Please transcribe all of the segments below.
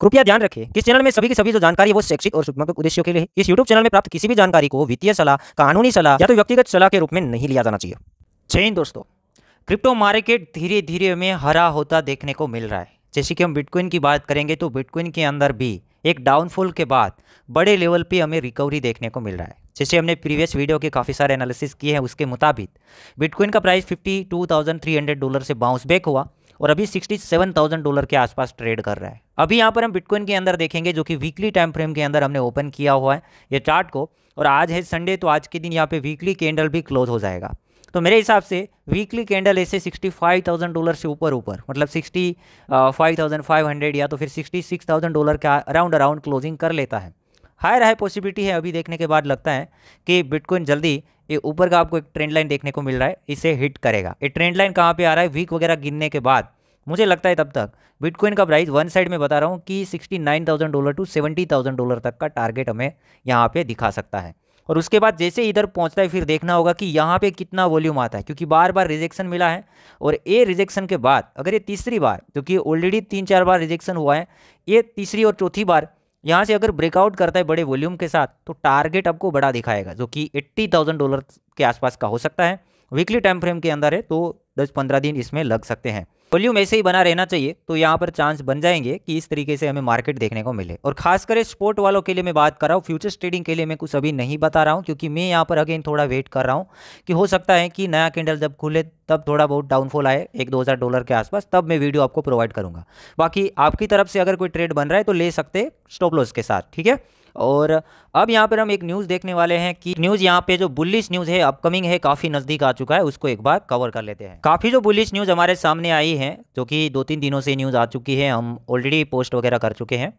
कृपया ध्यान रखें कि चैनल में सभी की सभी जो जानकारी है वो शैक्षिक और सूचनात्मक उद्देश्यों के लिए। इस यूट्यूब चैनल में प्राप्त किसी भी जानकारी को वित्तीय सलाह कानूनी सलाह या तो व्यक्तिगत सलाह के रूप में नहीं लिया जाना चाहिए। जय हिंद दोस्तों। क्रिप्टो मार्केट धीरे धीरे हमें हरा होता देखने को मिल रहा है। जैसे कि हम बिटकॉइन की बात करेंगे तो बिटकॉइन के अंदर भी एक डाउनफॉल के बाद बड़े लेवल पे हमें रिकवरी देखने को मिल रहा है। जैसे हमने प्रीवियस वीडियो के काफ़ी सारे एनालिसिस किए हैं उसके मुताबिक बिटकॉइन का प्राइस 52,300 डॉलर से बाउंस बैक हुआ। और अभी 67,000 डॉलर के आसपास ट्रेड कर रहा है। अभी यहाँ पर हम बिटकॉइन के अंदर देखेंगे जो कि वीकली टाइम फ्रेम के अंदर हमने ओपन किया हुआ है ये चार्ट को और आज है संडे तो आज के दिन यहाँ पे वीकली कैंडल भी क्लोज हो जाएगा। तो मेरे हिसाब से वीकली कैंडल ऐसे 65,000 डॉलर से ऊपर ऊपर मतलब 65,500 या तो फिर 66,000 डॉलर का अराउंड अराउंड क्लोजिंग कर लेता है। हायर हाई पॉसिबिलिटी है अभी देखने के बाद लगता है कि बिटकॉइन जल्दी ये ऊपर का आपको एक ट्रेंड लाइन देखने को मिल रहा है इसे हिट करेगा। ये ट्रेंड लाइन कहाँ पे आ रहा है? वीक वगैरह गिनने के बाद। मुझे लगता है तब तक बिटकॉइन का प्राइस वन साइड में बता रहा हूँ कि 69,000 डॉलर टू 70,000 डॉलर तक का टारगेट हमें यहाँ पे दिखा सकता है। और उसके बाद जैसे इधर पहुँचता है फिर देखना होगा कि यहाँ पे कितना वॉल्यूम आता है क्योंकि बार बार रिजेक्शन मिला है। और ये रिजेक्शन के बाद अगर ये तीसरी बार क्योंकि ऑलरेडी तीन चार बार रिजेक्शन हुआ है ये तीसरी और चौथी बार यहाँ से अगर ब्रेकआउट करता है बड़े वॉल्यूम के साथ तो टारगेट आपको बड़ा दिखाएगा जो कि एट्टी थाउज़ेंड डॉलर के आसपास का हो सकता है। वीकली टाइम फ्रेम के अंदर है तो दस पंद्रह दिन इसमें लग सकते हैं। वॉल्यूम ऐसे ही बना रहना चाहिए तो यहाँ पर चांस बन जाएँगे कि इस तरीके से हमें मार्केट देखने को मिले। और खासकर स्पोर्ट वालों के लिए मैं बात कर रहा हूँ फ्यूचर्स ट्रेडिंग के लिए मैं कुछ अभी नहीं बता रहा हूँ, क्योंकि मैं यहाँ पर अगेन थोड़ा वेट कर रहा हूँ कि हो सकता है कि नया कैंडल जब खुले, तब थोड़ा बहुत डाउनफॉल आए, एक दो हज़ार डॉलर के आसपास, तब मैं वीडियो आपको प्रोवाइड करूँगा। बाकी आपकी तरफ़ से अगर कोई ट्रेड बन रहा है तो ले सकते स्टॉप लॉस के साथ, ठीक है? और अब यहाँ पर हम एक न्यूज़ देखने वाले हैं कि न्यूज़ यहाँ पे जो बुलिश न्यूज़ है अपकमिंग है, काफ़ी नज़दीक आ चुका है, उसको एक बार कवर कर लेते हैं। काफ़ी जो बुलिश न्यूज़ हमारे सामने आई है, जो कि दो तीन दिनों से न्यूज़ आ चुकी है, हम ऑलरेडी पोस्ट वगैरह कर चुके हैं।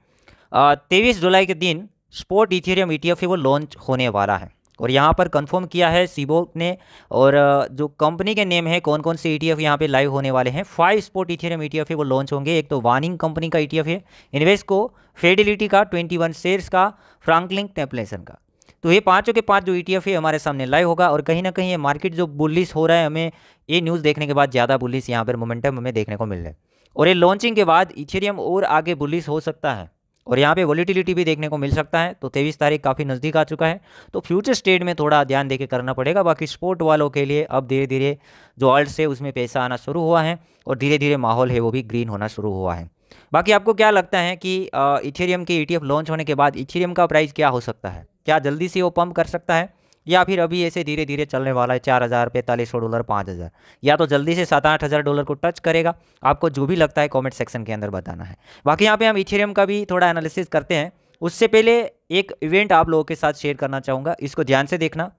तेईस जुलाई के दिन स्पोर्ट इथेरियम ई वो लॉन्च होने वाला है। और यहाँ पर कंफर्म किया है सीबो ने और जो कंपनी के नेम है कौन कौन से ई टी एफ़ यहाँ पर लाइव होने वाले हैं फाइव स्पोर्ट इथेरियम ई है, वो लॉन्च होंगे। एक तो वानिंग कंपनी का ईटीएफ है इन्वेस्ट को फेडिलिटी का ट्वेंटी वन शेयर्स का फ्रांकलिंग टेम्पलेसन का। तो ये पाँचों के पाँच जो ई है हमारे सामने लाइव होगा और कहीं ना कहीं ये मार्केट जो बुलिस हो रहा है, हमें ये न्यूज़ देखने के बाद ज़्यादा बुलिस यहाँ पर मोमेंटम हमें देखने को मिल रहा है। और ये लॉन्चिंग के बाद इथेरियम और आगे बुलिस हो सकता है। और यहाँ पे वॉलीटिलिटी भी देखने को मिल सकता है। तो तेईस तारीख काफ़ी नज़दीक आ चुका है। तो फ्यूचर स्टेट में थोड़ा ध्यान देके करना पड़ेगा। बाकी स्पोर्ट वालों के लिए अब धीरे धीरे जो ऑल्ट से उसमें पैसा आना शुरू हुआ है और धीरे धीरे माहौल है, वो भी ग्रीन होना शुरू हुआ है। बाकी आपको क्या लगता है कि इथेरियम के ईटीएफ लॉन्च होने के बाद इथेरियम का प्राइस क्या हो सकता है? क्या जल्दी से वो पम्प कर सकता है? या फिर अभी ऐसे धीरे धीरे चलने वाला है, चार हज़ार, पैंतालीस सौ डॉलर, पाँच हज़ार। या तो जल्दी से सात आठ हज़ार डॉलर को टच करेगा। आपको जो भी लगता है कमेंट सेक्शन के अंदर बताना है। बाकी यहाँ पे हम इथेरियम का भी थोड़ा एनालिसिस करते हैं। उससे पहले एक इवेंट आप लोगों के साथ शेयर करना चाहूँगा। इसको ध्यान से देखना।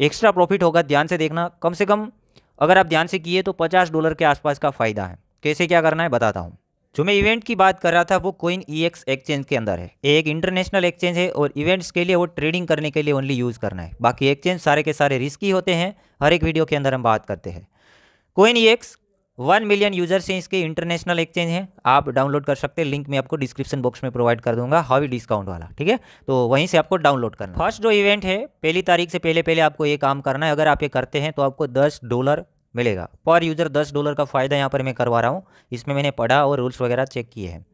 एक्स्ट्रा प्रॉफिट होगा, ध्यान से देखना। कम से कम अगर आप ध्यान से किए तो पचास डॉलर के आसपास का फ़ायदा है। कैसे क्या करना है, बताता हूँ। जो मैं इवेंट की बात कर रहा था, वो कोइन ई एक्स एक्सचेंज के अंदर है। एक इंटरनेशनल एक्सचेंज है और इवेंट्स के लिए वो ट्रेडिंग करने के लिए ओनली यूज़ करना है। बाकी एक्सचेंज सारे के सारे रिस्की होते हैं। हर एक वीडियो के अंदर हम बात करते हैं। CoinEx one million user से इसके इंटरनेशनल एक्सचेंज हैं। आप डाउनलोड कर सकते हैं लिंक मैं आपको डिस्क्रिप्शन बॉक्स में प्रोवाइड कर दूँगा हावी डिस्काउंट वाला, ठीक है? तो वहीं से आपको डाउनलोड करना फ़र्स्ट जो इवेंट है, पहली तारीख से पहले पहले आपको ये काम करना है। अगर आप ये करते हैं तो आपको दस डॉलर मिलेगा। पर यूज़र दस डॉलर का फ़ायदा यहाँ पर मैं करवा रहा हूँ। इसमें मैंने पढ़ा और रूल्स वगैरह चेक किए हैं।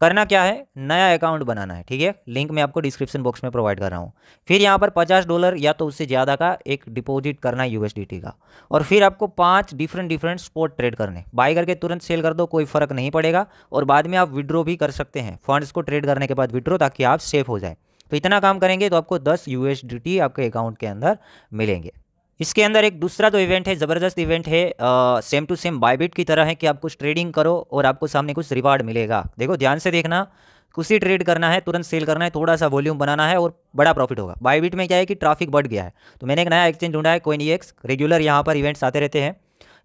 करना क्या है? नया अकाउंट बनाना है, ठीक है? लिंक मैं आपको डिस्क्रिप्शन बॉक्स में प्रोवाइड कर रहा हूँ। फिर यहाँ पर पचास डॉलर या तो उससे ज़्यादा का एक डिपॉजिट करना है यूएसडीटी का। और फिर आपको पाँच डिफरेंट डिफरेंट स्पॉट ट्रेड करने बाई करके तुरंत सेल कर दो, कोई फ़र्क नहीं पड़ेगा। और बाद में आप विड्रो भी कर सकते हैं। फंड्स को ट्रेड करने के बाद विड्रो ताकि आप सेफ़ हो जाए। तो इतना काम करेंगे तो आपको दस यू आपके अकाउंट के अंदर मिलेंगे। इसके अंदर एक दूसरा जो इवेंट है, ज़बरदस्त इवेंट है सेम टू सेम बायबिट की तरह है कि आप कुछ ट्रेडिंग करो और आपको सामने कुछ रिवार्ड मिलेगा। देखो, ध्यान से देखना, कुछ ही ट्रेड करना है, तुरंत सेल करना है थोड़ा सा वॉल्यूम बनाना है और बड़ा प्रॉफिट होगा। बायबिट में क्या है कि ट्रैफ़िक बढ़ गया है। तो मैंने एक नया एक्सचेंज ढूंढा है कोइन एक्स रेगुलर यहाँ पर इवेंट्स आते रहते हैं।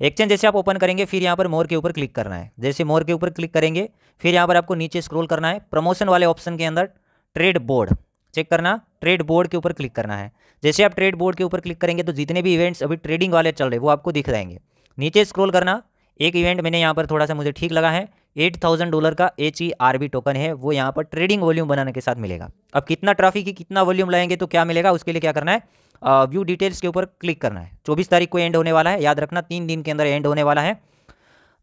एक्सचेंज जैसे आप ओपन करेंगे, फिर यहाँ पर मोर के ऊपर क्लिक करना है। जैसे मोर के ऊपर क्लिक करेंगे, फिर यहाँ पर आपको नीचे स्क्रोल करना है। प्रमोशन वाले ऑप्शन के अंदर ट्रेड बोर्ड चेक करना। ट्रेड बोर्ड के ऊपर क्लिक करना है। जैसे आप ट्रेड बोर्ड के ऊपर क्लिक करेंगे तो जितने भी इवेंट्स अभी ट्रेडिंग वाले चल रहे वो आपको दिख जाएँगे। नीचे स्क्रॉल करना, एक इवेंट मैंने यहाँ पर थोड़ा सा मुझे ठीक लगा है एट थाउज़ेंड डॉलर का H E R B token है, वो यहाँ पर ट्रेडिंग वॉल्यूम बनाने के साथ मिलेगा। अब कितना ट्राफिक की कितना वॉल्यूम लाएँगे तो क्या मिलेगा, उसके लिए क्या करना है व्यू डिटेल्स के ऊपर क्लिक करना है। चौबीस तारीख को एंड होने वाला है, याद रखना, तीन दिन के अंदर एंड होने वाला है।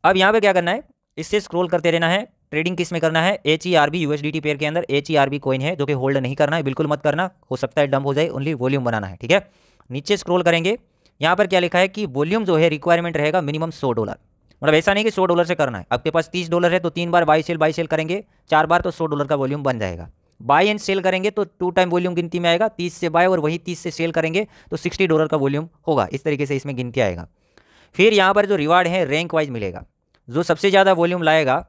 अब यहाँ पर क्या करना है, इससे स्क्रोल करते रहना है ट्रेडिंग किसमें करना है? H E R B U S D T pair के अंदर H E R B coin है, जो कि होल्ड नहीं करना है, बिल्कुल मत करना। हो सकता है डंप हो जाए ओनली वॉल्यूम बनाना है, ठीक है? नीचे स्क्रॉल करेंगे। यहाँ पर क्या लिखा है कि वॉल्यूम जो है रिक्वायरमेंट रहेगा मिनिमम सौ डॉलर मतलब ऐसा नहीं कि सौ डॉलर से करना है। आपके पास तीस डॉलर है तो तीन बार बाई सेल बाई सेल करेंगे। चार बार तो सौ डॉलर का वॉल्यूम बन जाएगा। बाई एंड सेल करेंगे तो टू टाइम वॉल्यूम गिनती में आएगा। तीस से बाय और वही तीस से सेल करेंगे तो सिक्सटी डॉलर का वॉल्यूम होगा। इस तरीके से इसमें गिनती आएगा। फिर यहाँ पर जो रिवार्ड है रैंक वाइज मिलेगा। जो सबसे ज़्यादा वॉल्यूम लाएगा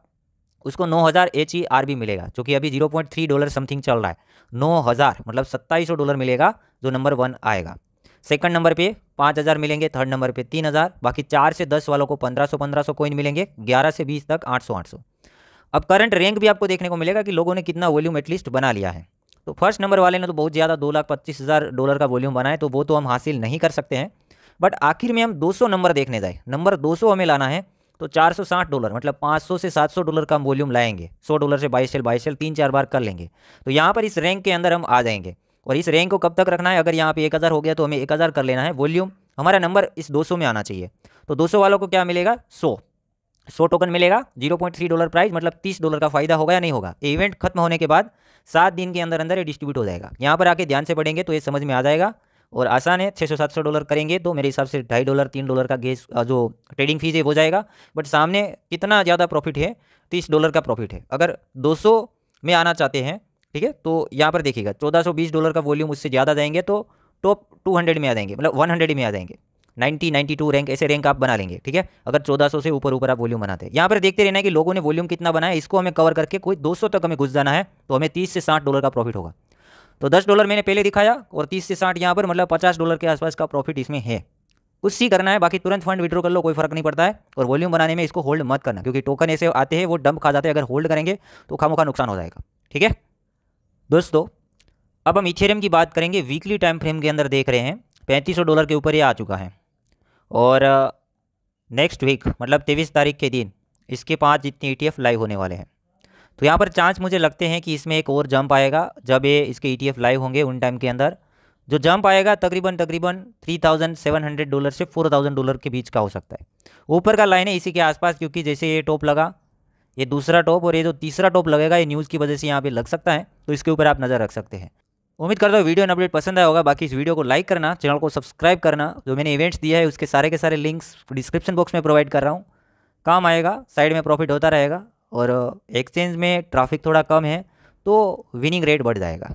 उसको 9000 हज़ार एच ई आर बी मिलेगा, जो कि अभी 0.3 डॉलर समथिंग चल रहा है। 9000 मतलब सत्ताईस सौ डॉलर मिलेगा, जो नंबर वन आएगा। सेकंड नंबर पे पाँच हज़ार मिलेंगे, थर्ड नंबर पे तीन हज़ार, बाकी चार से दस वालों को पंद्रह सौ पंद्रह सौ कोइन मिलेंगे, ग्यारह से बीस तक आठ सौ आठ सौ। अब करंट रैंक भी आपको देखने को मिलेगा कि लोगों ने कितना वॉल्यूम एटलीस्ट बना लिया है। तो फ़र्स्ट नंबर वाले ने तो बहुत ज़्यादा दो लाख पच्चीस हज़ार डॉलर का वॉल्यूम बनाए तो वो तो हम हासिल नहीं कर सकते हैं। बट आखिर में हम 200 नंबर देखने जाए। नंबर 200 हमें लाना है तो 460 डॉलर मतलब 500 से 700 डॉलर का हम वॉल्यूम लाएँगे। 100 डॉलर से बाईस सेल बाईस सेल, तीन चार बार कर लेंगे। तो यहाँ पर इस रैंक के अंदर हम आ जाएँगे। और इस रैंक को कब तक रखना है? अगर यहाँ पे एक हज़ार हो गया तो हमें एक हज़ार कर लेना है वॉल्यूम। हमारा नंबर इस 200 में आना चाहिए। तो 200 वालों को क्या मिलेगा? 100 100 टोकन मिलेगा 0.3 डॉलर प्राइस मतलब 30 डॉलर का फ़ायदा होगा या नहीं होगा। इवेंट खत्म होने के बाद सात दिन के अंदर अंदर ये डिस्ट्रीब्यूट हो जाएगा। यहाँ पर आके ध्यान से पढ़ेंगे तो ये समझ में आ जाएगा। और आसान है छः सौ, सात सौ डॉलर करेंगे तो मेरे हिसाब से ढाई डॉलर, तीन डॉलर का गेस जो ट्रेडिंग फ़ीस है वो जाएगा। बट सामने कितना ज़्यादा प्रॉफिट है, तीस डॉलर का प्रॉफिट है। अगर दो सौ में आना चाहते हैं, ठीक है तो यहाँ पर देखिएगा, चौदह सौ, बीस डॉलर का वॉल्यूम उससे ज़्यादा जाएँगे तो टॉप टू हंड्रेड में आ जाएँगे मतलब वन हंड्रेड में आ जाएँगे। नाइन्टी नाइन्टी टू रैंक, ऐसे रैंक आप बना लेंगे, ठीक है? अगर चौदह सौ से ऊपर ऊपर आप वॉल्यूम बनाते हैं। यहाँ पर देखते रहना है कि लोगों ने वॉल्यूम कितना बनाया इसको हमें कवर करके कोई दो सौ तक हमें घुस जाना है तो हमें तीस से साठ डॉलर का प्रॉफिट होगा। तो दस डॉलर मैंने पहले दिखाया और तीस से साठ यहाँ पर मतलब पचास डॉलर के आसपास का प्रॉफिट इसमें है। उसी करना है, बाकी तुरंत फंड विड्रॉ कर लो, कोई फ़र्क नहीं पड़ता है। और वॉल्यूम बनाने में इसको होल्ड मत करना, क्योंकि टोकन ऐसे आते हैं, वो डंप खा जाते हैं, अगर होल्ड करेंगे तो खामों का नुकसान हो जाएगा। ठीक है? दोस्तों, अब हम इथेरियम की बात करेंगे। वीकली टाइम फ्रेम के अंदर देख रहे हैं, पैंतीस डॉलर के ऊपर ये आ चुका है। और नेक्स्ट वीक मतलब तेईस तारीख के दिन, इसके पाँच जितने ई लाइव होने वाले हैं। तो यहाँ पर चांस मुझे लगते हैं कि इसमें एक और जंप आएगा, जब ये इसके ईटीएफ लाइव होंगे उन टाइम के अंदर। जो जंप आएगा, तकरीबन तकरीबन three thousand seven hundred dollar से फोर थाउज़ेंड डॉलर के बीच का हो सकता है। ऊपर का लाइन है इसी के आसपास, क्योंकि जैसे ये टॉप लगा, ये दूसरा टॉप और ये जो तीसरा टॉप लगेगा, ये न्यूज़ की वजह से यहाँ पे लग सकता है तो इसके ऊपर आप नज़र रख सकते हैं। उम्मीद करता हूँ वीडियो अपडेट पसंद आया होगा। बाकी इस वीडियो को लाइक करना, चैनल को सब्सक्राइब करना, जो मैंने इवेंट्स दिया है, उसके सारे के सारे लिंक्स डिस्क्रिप्शन बॉक्स में प्रोवाइड कर रहा हूँ। काम आएगा साइड में प्रॉफिट होता रहेगा। और एक्सचेंज में ट्रैफ़िक थोड़ा कम है तो विनिंग रेट बढ़ जाएगा।